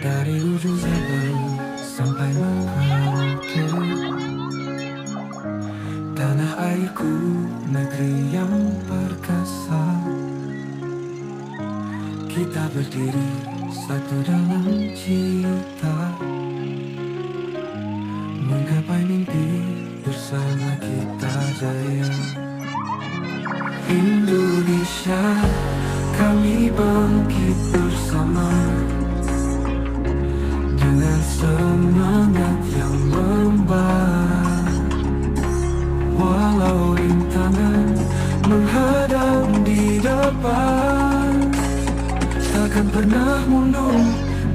Dari ujung Sabang sampai Merauke Tanah airku negeri yang perkasa. Kita berdiri satu dalam cita. Menggapai mimpi bersama kita jaya. Indonesia kami bangkit depan Takkan pernah mundur?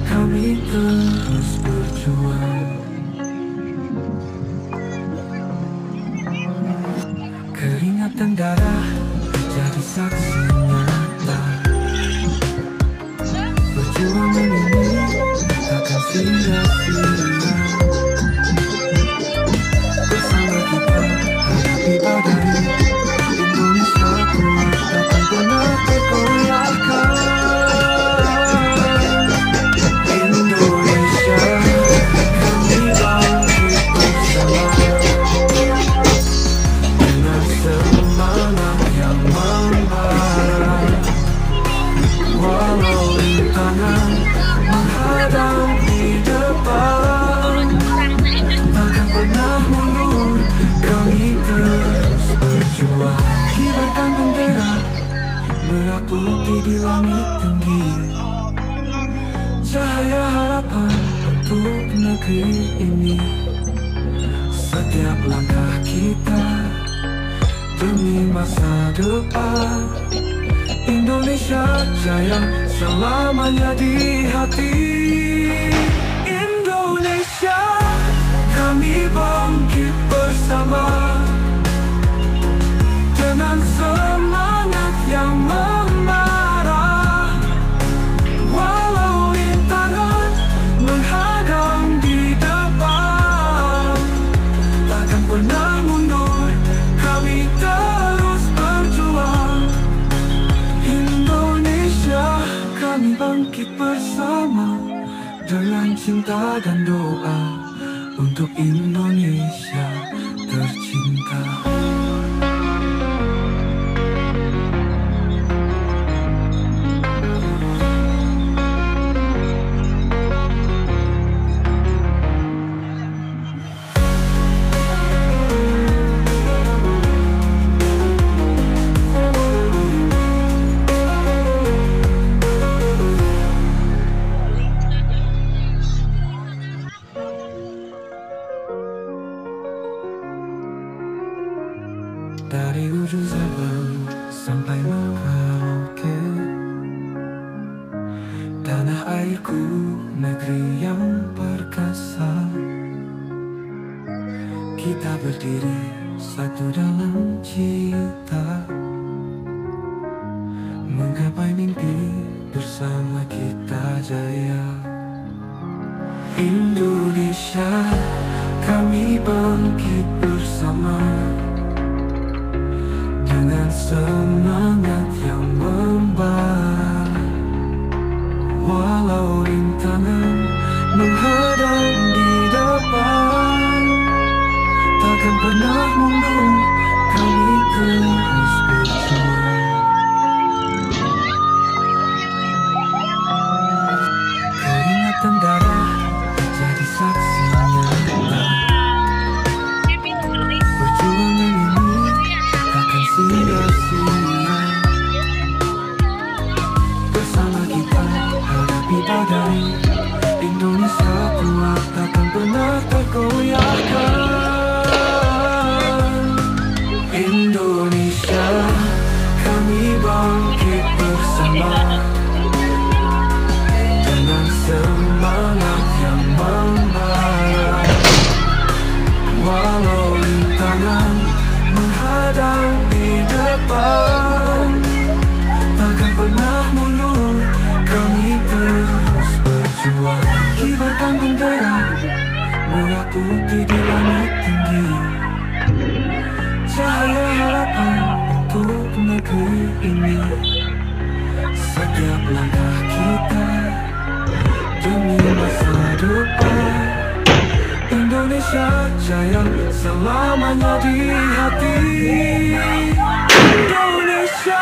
Kami terus berjuang. Keringat dan darah jadi saksi Merah putih di langit tinggi. Cahaya harapan untuk negeri ini. Setiap langkah kita demi masa depan. Indonesia jaya selamanya di hati. Indonesia kami bangkit bersama. Dengan semangat yang Kami bangkit bersama Dengan cinta dan doa Untuk Indonesia Kita berdiri satu dalam cita Menggapai mimpi bersama kita jaya. Indonesia badai Indonesia kuat takkan pernah tergoyahkan Indonesia kami bangkit bersama. Dengan semangat yang membara. Walau rintangan menghadang di depan Takkan pernah Cahaya harapan untuk negeri ini. Setiap langkah kita demi masa depan. Indonesia jaya selamanya di hati. Indonesia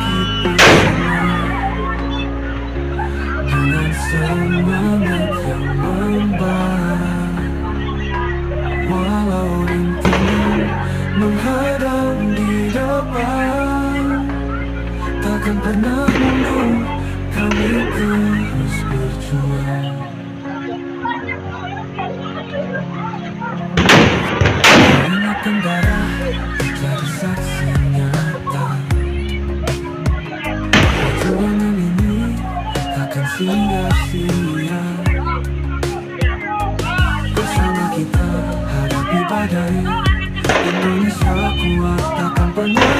Takkan pernah mundur kami terus berjuang. Ingatkan darah jadi saksi nyata. Perjuangan ini takkan sia-sia. Bersama kita hadapi badai. Indonesia kuat takkan pernah